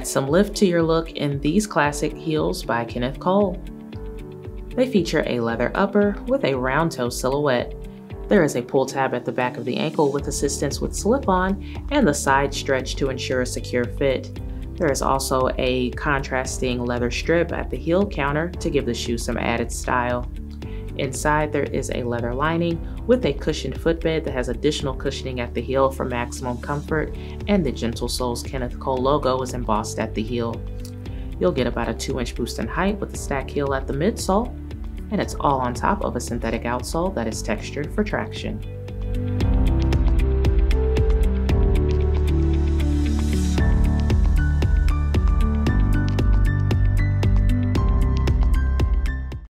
Add some lift to your look in these classic heels by Kenneth Cole. They feature a leather upper with a round toe silhouette. There is a pull tab at the back of the ankle with assistance with slip-on and the side stretch to ensure a secure fit. There is also a contrasting leather strip at the heel counter to give the shoe some added style. Inside there is a leather lining with a cushioned footbed that has additional cushioning at the heel for maximum comfort and the Gentle Souls Kenneth Cole logo is embossed at the heel. You'll get about a 2 inch boost in height with the stack heel at the midsole and it's all on top of a synthetic outsole that is textured for traction.